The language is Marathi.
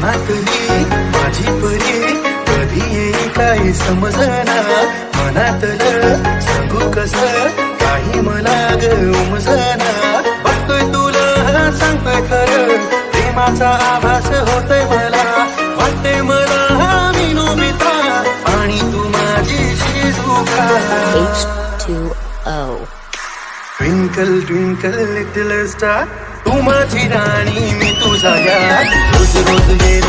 मनातली माझी परी कधी येईल काही समजना? मनातलं सांगू कस? काही मला ग उमजना. बघतोय तुला सांगतोय खरं. प्रेमाचा आभास होतोय मला. वाटते मला मी नोबिता आणि तू माझी Shizuka H2O. Twinkle twinkle little star तू माझी राणी रोज रोज येते